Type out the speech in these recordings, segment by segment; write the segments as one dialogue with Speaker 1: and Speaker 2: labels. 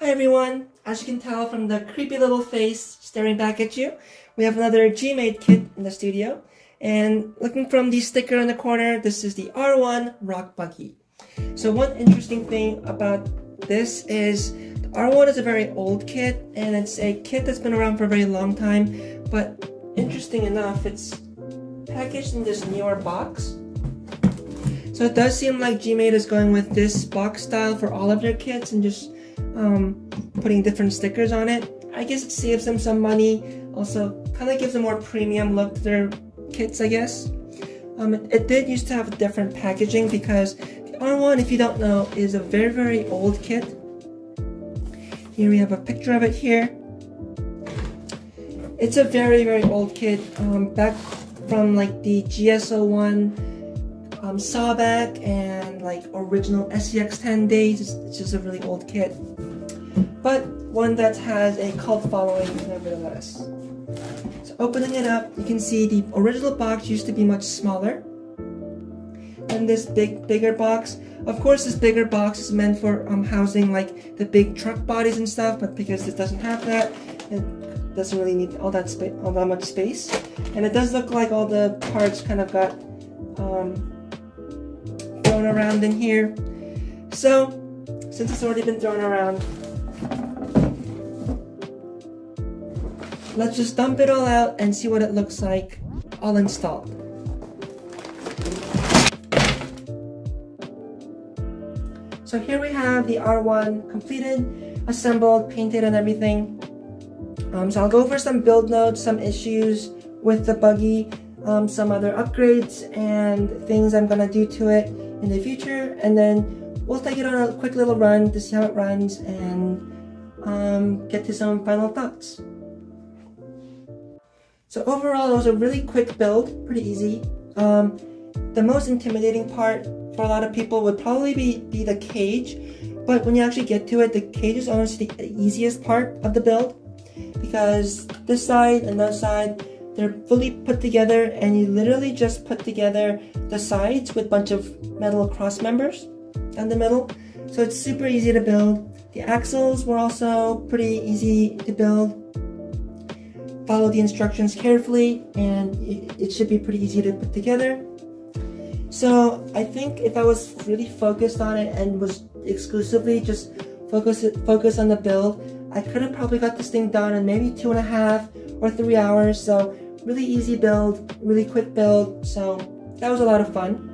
Speaker 1: Hi everyone! As you can tell from the creepy little face staring back at you, we have another G-Made kit in the studio. And looking from the sticker in the corner, this is the R1 Rock Buggy. So one interesting thing about this is the R1 is a very old kit and it's a kit that's been around for a very long time. But interesting enough, it's packaged in this newer box. So it does seem like G-Made is going with this box style for all of their kits and just um, putting different stickers on it. I guess it saves them some money. Also, kind of gives a more premium look to their kits, I guess. Um, it, it, did used to have a different packaging because the R1, if you don't know, is a very, very old kit. Here we have a picture of it here. It's a very, very old kit. Um, back from like the GS01 um, Sawback and like original SCX10 days. It's, it's just a really old kit but one that has a cult following nevertheless. So opening it up, you can see the original box used to be much smaller than this big, bigger box. Of course, this bigger box is meant for um, housing like the big truck bodies and stuff, but because this doesn't have that, it doesn't really need all that space, all that much space. And it does look like all the parts kind of got um, thrown around in here. So, since it's already been thrown around, Let's just dump it all out and see what it looks like all installed. So here we have the R1 completed, assembled, painted and everything. Um, so I'll go over some build notes, some issues with the buggy, um, some other upgrades and things I'm gonna do to it in the future and then we'll take it on a quick little run to see how it runs and um, get to some final thoughts. So overall, it was a really quick build, pretty easy. Um, the most intimidating part for a lot of people would probably be, be the cage, but when you actually get to it, the cage is honestly the easiest part of the build because this side and that side, they're fully put together and you literally just put together the sides with a bunch of metal cross members down the middle. So it's super easy to build. The axles were also pretty easy to build follow the instructions carefully and it, should be pretty easy to put together. So I think if I was really focused on it and was exclusively just focus focus on the build, I could have probably got this thing done in maybe two and a half or three hours. So really easy build, really quick build. So that was a lot of fun.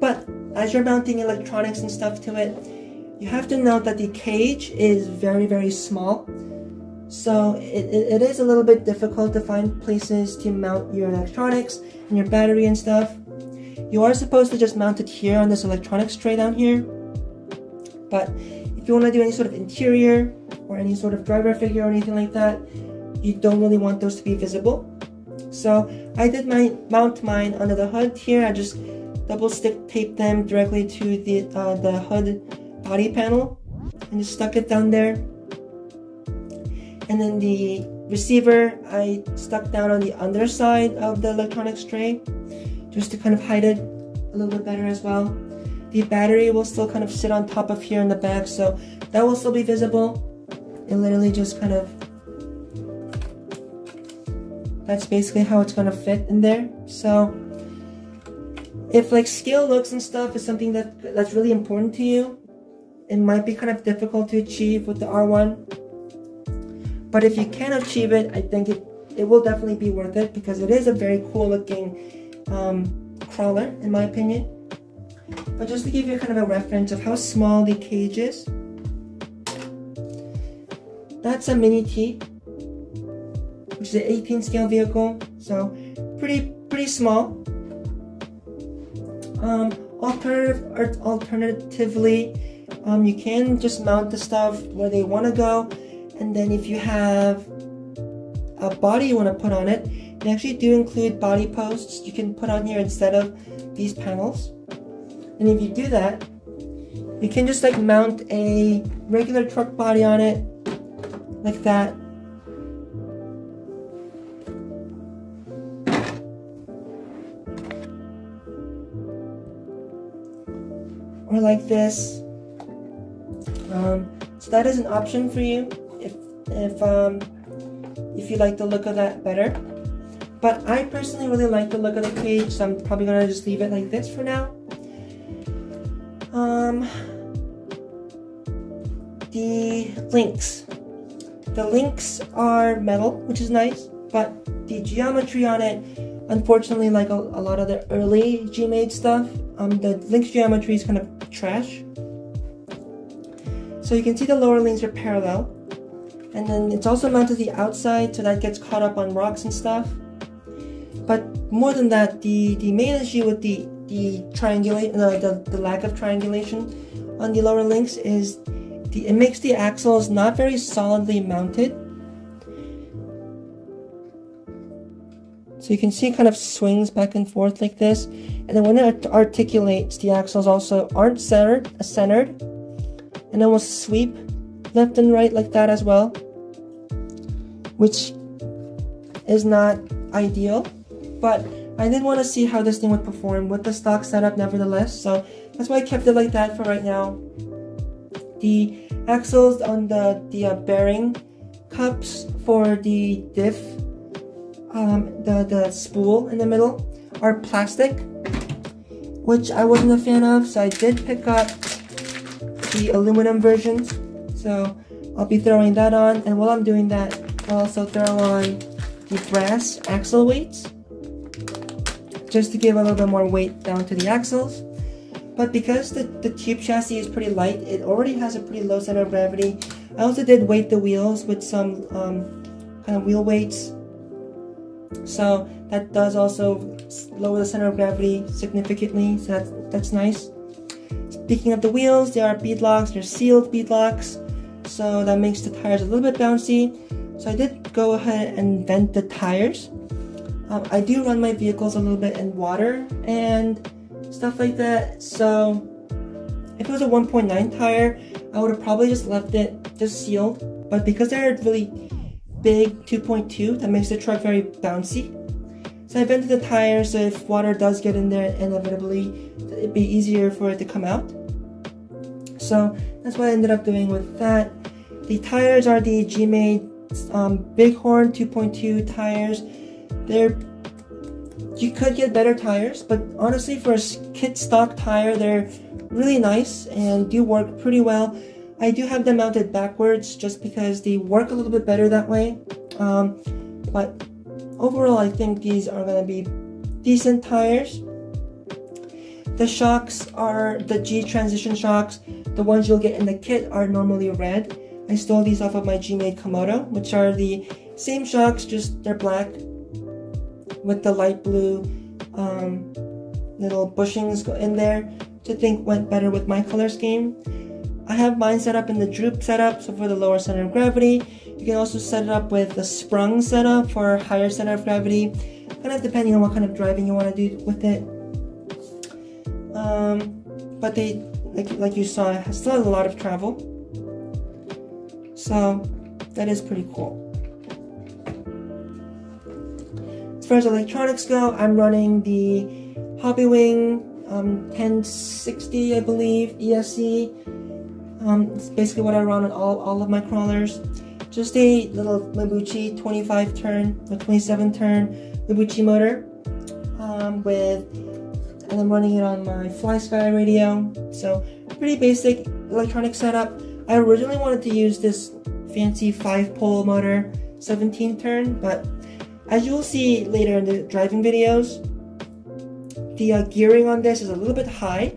Speaker 1: But as you're mounting electronics and stuff to it, you have to note that the cage is very, very small. So it, it is a little bit difficult to find places to mount your electronics and your battery and stuff. You are supposed to just mount it here on this electronics tray down here. But if you want to do any sort of interior or any sort of driver figure or anything like that, you don't really want those to be visible. So I did my mount mine under the hood here. I just double stick taped them directly to the, uh, the hood body panel and just stuck it down there and then the receiver, I stuck down on the underside of the electronics tray just to kind of hide it a little bit better as well. The battery will still kind of sit on top of here in the back, so that will still be visible. It literally just kind of, that's basically how it's gonna fit in there. So if like scale looks and stuff is something that that's really important to you, it might be kind of difficult to achieve with the R1 but if you can achieve it, I think it, it will definitely be worth it because it is a very cool looking um, crawler in my opinion. But just to give you kind of a reference of how small the cage is, that's a Mini T, which is an 18 scale vehicle, so pretty pretty small. Um, alternative, alternatively, um, you can just mount the stuff where they want to go and then if you have a body you want to put on it, they actually do include body posts you can put on here instead of these panels. And if you do that, you can just like mount a regular truck body on it, like that. Or like this. Um, so that is an option for you if if um, if you like the look of that better. But I personally really like the look of the cage, so I'm probably gonna just leave it like this for now. Um, the links. The links are metal, which is nice, but the geometry on it, unfortunately, like a, a lot of the early G-Made stuff, um, the links geometry is kind of trash. So you can see the lower links are parallel. And then it's also mounted to the outside, so that gets caught up on rocks and stuff. But more than that, the, the main issue with the, the triangulate, no, the, the lack of triangulation on the lower links is the, it makes the axles not very solidly mounted. So you can see it kind of swings back and forth like this. And then when it articulates, the axles also aren't centered, uh, centered and then we'll sweep left and right like that as well, which is not ideal. But I did want to see how this thing would perform with the stock setup nevertheless, so that's why I kept it like that for right now. The axles on the, the uh, bearing cups for the diff, um, the, the spool in the middle, are plastic, which I wasn't a fan of, so I did pick up the aluminum versions. So I'll be throwing that on, and while I'm doing that, I'll also throw on the brass axle weights, just to give a little bit more weight down to the axles. But because the, the tube chassis is pretty light, it already has a pretty low center of gravity. I also did weight the wheels with some um, kind of wheel weights. So that does also lower the center of gravity significantly, so that's, that's nice. Speaking of the wheels, they are beadlocks, they're sealed beadlocks, so that makes the tires a little bit bouncy. So I did go ahead and vent the tires. Um, I do run my vehicles a little bit in water and stuff like that, so if it was a 1.9 tire, I would have probably just left it just sealed, but because they're really big 2.2, that makes the truck very bouncy. So I vented the tires so if water does get in there inevitably, it'd be easier for it to come out. So that's what I ended up doing with that. The tires are the G-Made um, Bighorn 2.2 tires. They're you could get better tires, but honestly for a kit stock tire, they're really nice and do work pretty well. I do have them mounted backwards just because they work a little bit better that way. Um, but overall, I think these are going to be decent tires. The shocks are the G transition shocks. The ones you'll get in the kit are normally red. I stole these off of my G-Made Komodo, which are the same shocks, just they're black with the light blue um, little bushings in there to think went better with my color scheme. I have mine set up in the droop setup, so for the lower center of gravity. You can also set it up with the sprung setup for higher center of gravity, kind of depending on what kind of driving you want to do with it. Um, but they like, like you saw, it still has a lot of travel. So that is pretty cool. As far as electronics go, I'm running the Hobbywing um, 1060, I believe, ESC. Um, it's basically what I run on all, all of my crawlers. Just a little Mabuchi 25 turn or 27 turn Mabuchi motor um, with and I'm running it on my FlySky radio. So pretty basic electronic setup. I originally wanted to use this fancy 5-pole motor 17 turn, but as you will see later in the driving videos, the uh, gearing on this is a little bit high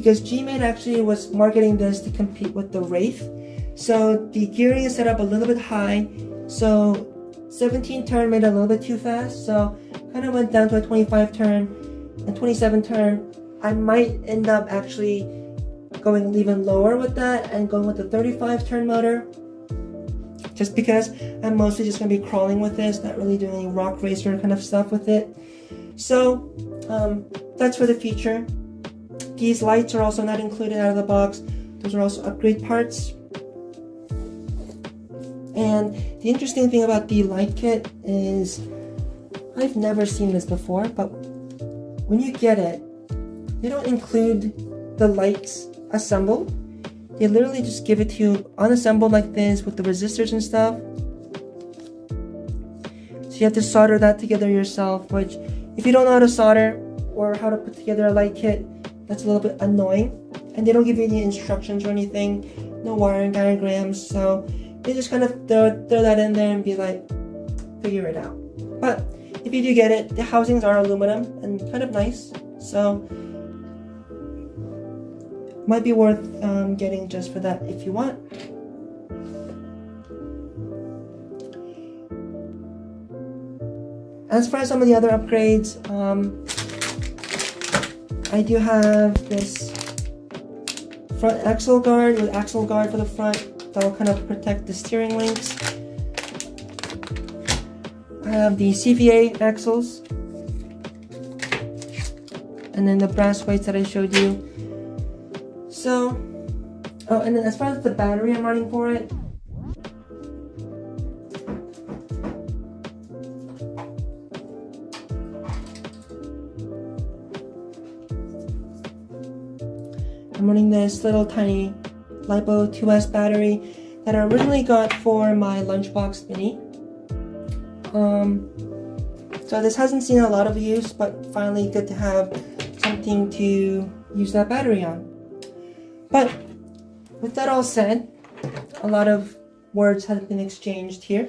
Speaker 1: because G-Made actually was marketing this to compete with the Wraith. So the gearing is set up a little bit high. So 17 turn made a little bit too fast. So kind of went down to a 25 turn and 27 turn, I might end up actually going even lower with that and going with the 35 turn motor. Just because I'm mostly just going to be crawling with this, not really doing any rock racer kind of stuff with it. So, um, that's for the feature. These lights are also not included out of the box. Those are also upgrade parts. And the interesting thing about the light kit is I've never seen this before, but when you get it, they don't include the lights assembled. they literally just give it to you unassembled like this with the resistors and stuff. So you have to solder that together yourself, which if you don't know how to solder or how to put together a light kit, that's a little bit annoying. And they don't give you any instructions or anything, no wiring diagrams, so they just kind of throw, throw that in there and be like, figure it out. But if you do get it, the housings are aluminum and kind of nice, so might be worth um, getting just for that if you want. As far as some of the other upgrades, um, I do have this front axle guard with axle guard for the front that will kind of protect the steering links. I have the CVD axles and then the brass weights that I showed you. So, oh, and then as far as the battery I'm running for it, this little tiny LiPo 2S battery that I originally got for my lunchbox mini. Um, so this hasn't seen a lot of use, but finally good to have something to use that battery on. But with that all said, a lot of words have been exchanged here.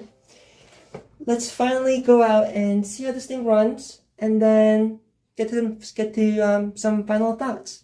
Speaker 1: Let's finally go out and see how this thing runs, and then get to get to um, some final thoughts.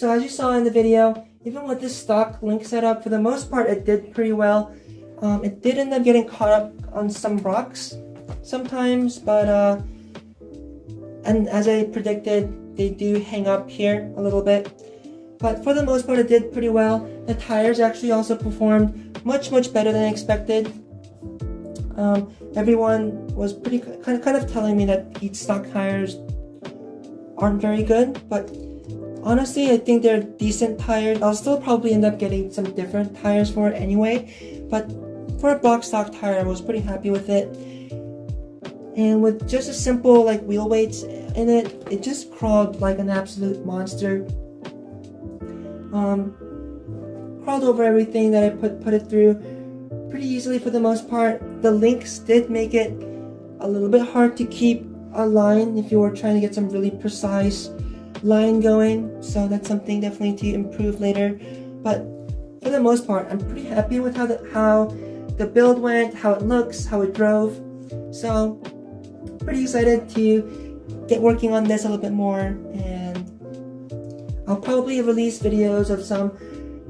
Speaker 1: So as you saw in the video, even with this stock link setup, for the most part, it did pretty well. Um, it did end up getting caught up on some rocks sometimes, but uh, and as I predicted, they do hang up here a little bit. But for the most part, it did pretty well. The tires actually also performed much, much better than expected. Um, everyone was pretty kind of, kind of telling me that heat stock tires aren't very good, but honestly, I think they're decent tires. I'll still probably end up getting some different tires for it anyway, but for a box stock tire, I was pretty happy with it. And with just a simple like wheel weights in it, it just crawled like an absolute monster. Um, crawled over everything that I put put it through pretty easily for the most part. The links did make it a little bit hard to keep a line if you were trying to get some really precise line going. So that's something definitely to improve later. But for the most part, I'm pretty happy with how the, how the build went, how it looks, how it drove. So pretty excited to get working on this a little bit more and I'll probably release videos of some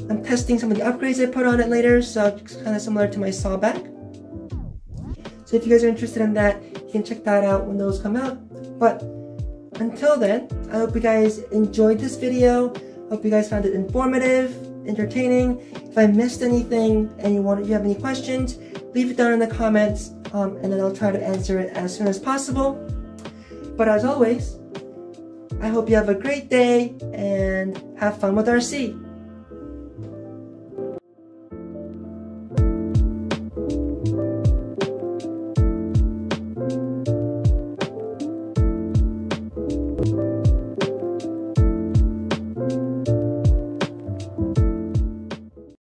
Speaker 1: I'm testing some of the upgrades I put on it later so it's kind of similar to my sawback so if you guys are interested in that you can check that out when those come out but until then I hope you guys enjoyed this video hope you guys found it informative entertaining if I missed anything and you want you have any questions leave it down in the comments um, and then I'll try to answer it as soon as possible. But as always, I hope you have a great day and have fun with RC.